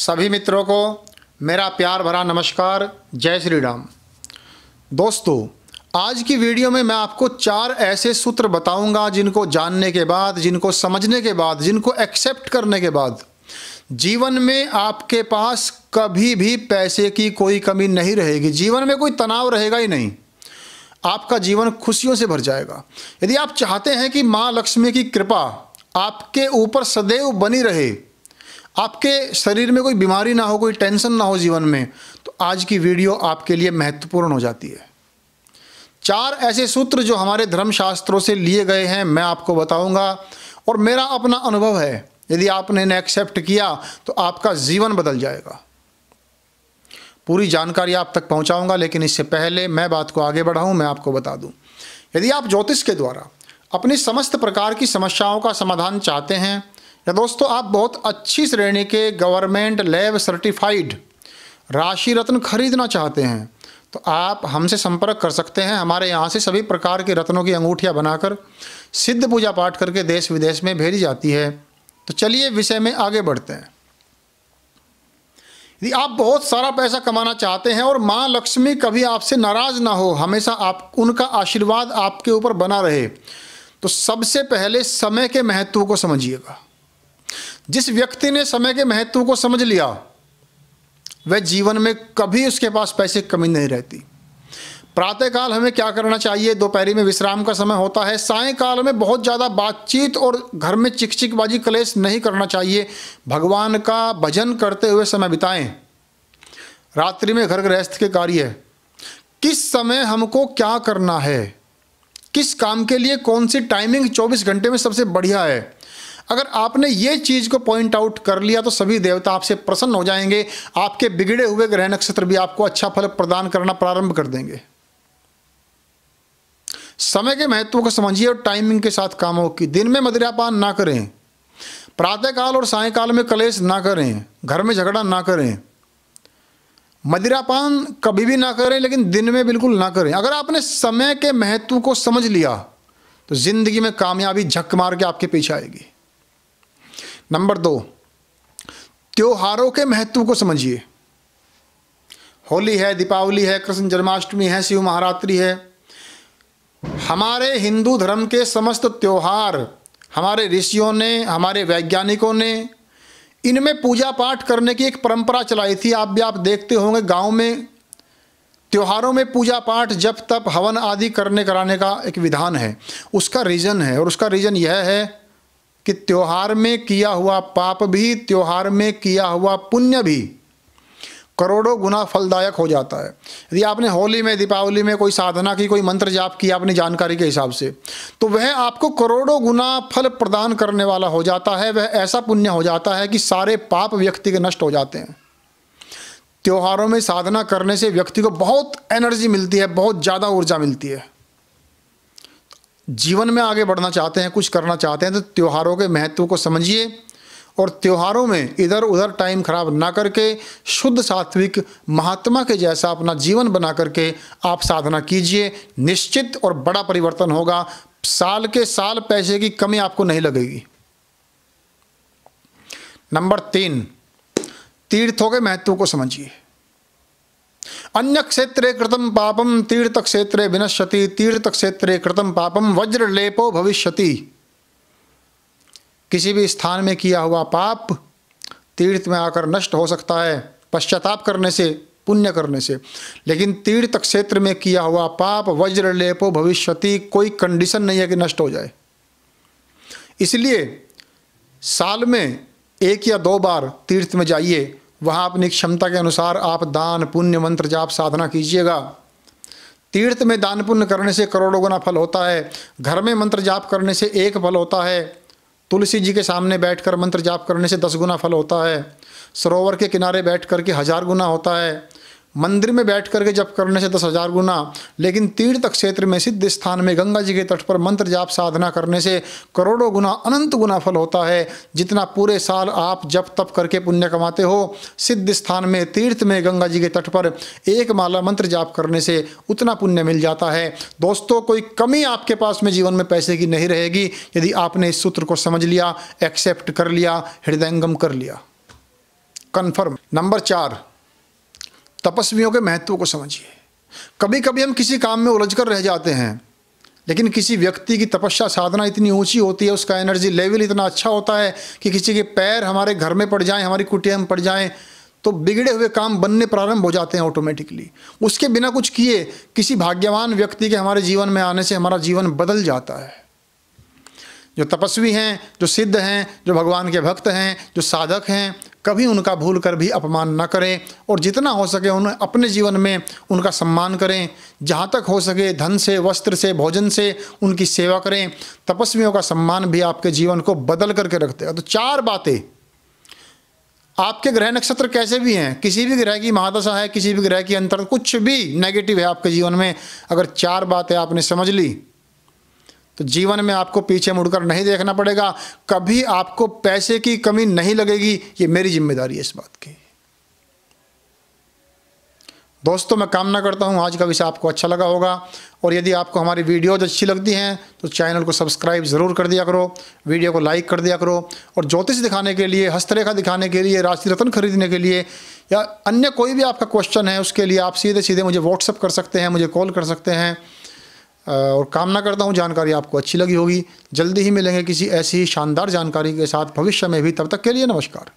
सभी मित्रों को मेरा प्यार भरा नमस्कार, जय श्री राम। दोस्तों, आज की वीडियो में मैं आपको चार ऐसे सूत्र बताऊँगा जिनको जानने के बाद, जिनको समझने के बाद, जिनको एक्सेप्ट करने के बाद जीवन में आपके पास कभी भी पैसे की कोई कमी नहीं रहेगी। जीवन में कोई तनाव रहेगा ही नहीं। आपका जीवन खुशियों से भर जाएगा। यदि आप चाहते हैं कि माँ लक्ष्मी की कृपा आपके ऊपर सदैव बनी रहे आपके शरीर में कोई बीमारी ना हो, कोई टेंशन ना हो जीवन में तो आज की वीडियो आपके लिए महत्वपूर्ण हो जाती है। चार ऐसे सूत्र जो हमारे धर्मशास्त्रों से लिए गए हैं, मैं आपको बताऊँगा। और मेरा अपना अनुभव है, यदि आपने इन्हें एक्सेप्ट किया तो आपका जीवन बदल जाएगा। पूरी जानकारी आप तक पहुंचाऊँगा, लेकिन इससे पहले मैं बात को आगे बढ़ाऊं, मैं आपको बता दूँ। यदि आप ज्योतिष के द्वारा अपनी समस्त प्रकार की समस्याओं का समाधान चाहते हैं या दोस्तों, आप बहुत अच्छी श्रेणी के गवर्नमेंट लैब सर्टिफाइड राशि रत्न खरीदना चाहते हैं तो आप हमसे संपर्क कर सकते हैं। हमारे यहाँ से सभी प्रकार के रत्नों की अंगूठियाँ बनाकर सिद्ध पूजा पाठ करके देश विदेश में भेजी जाती है। तो चलिए विषय में आगे बढ़ते हैं। यदि आप बहुत सारा पैसा कमाना चाहते हैं और माँ लक्ष्मी कभी आपसे नाराज़ ना हो, हमेशा आप, उनका आशीर्वाद आपके ऊपर बना रहे तो सबसे पहले समय के महत्व को समझिएगा। जिस व्यक्ति ने समय के महत्व को समझ लिया, वह जीवन में कभी उसके पास पैसे कमी नहीं रहती। प्रातःकाल हमें क्या करना चाहिए? दोपहरी में विश्राम का समय होता है। सायकाल में बहुत ज़्यादा बातचीत और घर में चिकचिकबाजी कलेश नहीं करना चाहिए। भगवान का भजन करते हुए समय बिताएँ। रात्रि में घर गृहस्थ के कार्य। किस समय हमको क्या करना है? किस काम के लिए कौन सी टाइमिंग 24 घंटे में सबसे बढ़िया है? अगर आपने ये चीज़ को पॉइंट आउट कर लिया तो सभी देवता आपसे प्रसन्न हो जाएँगे। आपके बिगड़े हुए ग्रह नक्षत्र भी आपको अच्छा फल प्रदान करना प्रारंभ कर देंगे। समय के महत्व को समझिए और टाइमिंग के साथ कामों की। दिन में मदिरापान ना करें। प्रातःकाल और सायकाल में कलेश ना करें। घर में झगड़ा ना करें। मदिरापान कभी भी ना करें, लेकिन दिन में बिल्कुल ना करें। अगर आपने समय के महत्व को समझ लिया तो ज़िंदगी में कामयाबी झक मार के आपके पीछे आएगी। नंबर दो, त्योहारों के महत्व को समझिए। होली है, दीपावली है, कृष्ण जन्माष्टमी है, शिव महारात्रि है। हमारे हिंदू धर्म के समस्त त्यौहार हमारे ऋषियों ने, हमारे वैज्ञानिकों ने, इनमें पूजा पाठ करने की एक परंपरा चलाई थी। आप भी आप देखते होंगे गाँव में, त्योहारों में पूजा पाठ जब तप हवन आदि करने कराने का एक विधान है। उसका रीज़न है और उसका रीज़न यह है कि त्योहार में किया हुआ पाप भी, त्योहार में किया हुआ पुण्य भी करोड़ों गुना फलदायक हो जाता है। यदि आपने होली में, दीपावली में कोई साधना की, कोई मंत्र जाप किया अपनी जानकारी के हिसाब से तो वह आपको करोड़ों गुना फल प्रदान करने वाला हो जाता है। वह ऐसा पुण्य हो जाता है कि सारे पाप व्यक्ति के नष्ट हो जाते हैं। त्योहारों में साधना करने से व्यक्ति को बहुत एनर्जी मिलती है, बहुत ज़्यादा ऊर्जा मिलती है। जीवन में आगे बढ़ना चाहते हैं, कुछ करना चाहते हैं तो त्योहारों के महत्व को समझिए और त्योहारों में इधर उधर टाइम खराब ना करके, शुद्ध सात्विक महात्मा के जैसा अपना जीवन बना करके आप साधना कीजिए। निश्चित और बड़ा परिवर्तन होगा। साल के साल पैसे की कमी आपको नहीं लगेगी। नंबर तीन, तीर्थों के महत्व को समझिए। अन्य क्षेत्रे कृतम पापम तीर्थ क्षेत्रे विनश्यति तीर्थ क्षेत्रे कृतम पापम वज्रलेपो भविष्यति। किसी भी स्थान में किया हुआ पाप, तीर्थ में आकर नष्ट हो सकता है, पश्चाताप करने से, पुण्य करने से। लेकिन तीर्थ क्षेत्र में किया हुआ पाप वज्र लेपो भविष्यति, कोई कंडीशन नहीं है कि नष्ट हो जाए। इसलिए साल में एक या दो बार तीर्थ में जाइए वहाँ अपनी क्षमता के अनुसार आप दान, पुण्य, मंत्र जाप, साधना कीजिएगा। तीर्थ में दान पुण्य करने से करोड़ों गुना फल होता है। घर में मंत्र जाप करने से एक फल होता है। तुलसी जी के सामने बैठकर मंत्र जाप करने से दस गुना फल होता है। सरोवर के किनारे बैठ करके हज़ार गुना होता है। मंदिर में बैठ करके जप करने से दस हज़ार गुना, लेकिन तीर्थ क्षेत्र में सिद्ध स्थान में गंगा जी के तट पर मंत्र जाप साधना करने से करोड़ों गुना, अनंत गुना फल होता है। जितना पूरे साल आप जप तप करके पुण्य कमाते हो, सिद्ध स्थान में, तीर्थ में गंगा जी के तट पर एक माला मंत्र जाप करने से उतना पुण्य मिल जाता है। दोस्तों, कोई कमी आपके पास में जीवन में पैसे की नहीं रहेगी। यदि आपने इस सूत्र को समझ लिया एक्सेप्ट कर लिया, हृदयंगम कर लिया। कन्फर्म नंबर चार. तपस्वियों के महत्व को समझिए। कभी कभी हम किसी काम में उलझ कर रह जाते हैं, लेकिन किसी व्यक्ति की तपस्या साधना इतनी ऊँची होती है, उसका एनर्जी लेवल इतना अच्छा होता है कि किसी के पैर हमारे घर में पड़ जाएँ, हमारी कुटिया में पड़ जाएँ तो बिगड़े हुए काम बनने प्रारंभ हो जाते हैं ऑटोमेटिकली उसके बिना कुछ किए, किसी भाग्यवान व्यक्ति के हमारे जीवन में आने से हमारा जीवन बदल जाता है। जो तपस्वी हैं, जो सिद्ध हैं, जो भगवान के भक्त हैं, जो साधक हैं कभी उनका भूल कर भी अपमान न करें और जितना हो सके उन्हें अपने जीवन में उनका सम्मान करें। जहाँ तक हो सके धन से, वस्त्र से, भोजन से उनकी सेवा करें। तपस्वियों का सम्मान भी आपके जीवन को बदल करके रखते हैं। तो चार बातें। आपके ग्रह नक्षत्र कैसे भी हैं, किसी भी ग्रह की महादशा है, किसी भी ग्रह की अंतर कुछ भी नेगेटिव है आपके जीवन में, अगर चार बातें आपने समझ ली तो जीवन में आपको पीछे मुड़कर नहीं देखना पड़ेगा। कभी आपको पैसे की कमी नहीं लगेगी। ये मेरी ज़िम्मेदारी है इस बात की। दोस्तों, मैं कामना करता हूँ, आज का विषय आपको अच्छा लगा होगा। और यदि आपको हमारी वीडियोज़ अच्छी लगती हैं तो चैनल को सब्सक्राइब ज़रूर कर दिया करो, वीडियो को लाइक कर दिया करो। और ज्योतिष दिखाने के लिए, हस्तरेखा दिखाने के लिए राशि रत्न खरीदने के लिए, या अन्य कोई भी आपका क्वेश्चन है, उसके लिए आप सीधे सीधे मुझे व्हाट्सअप कर सकते हैं, मुझे कॉल कर सकते हैं। और कामना करता हूँ जानकारी आपको अच्छी लगी होगी। जल्दी ही मिलेंगे किसी ऐसी शानदार जानकारी के साथ। भविष्य में भी तब तक के लिए नमस्कार।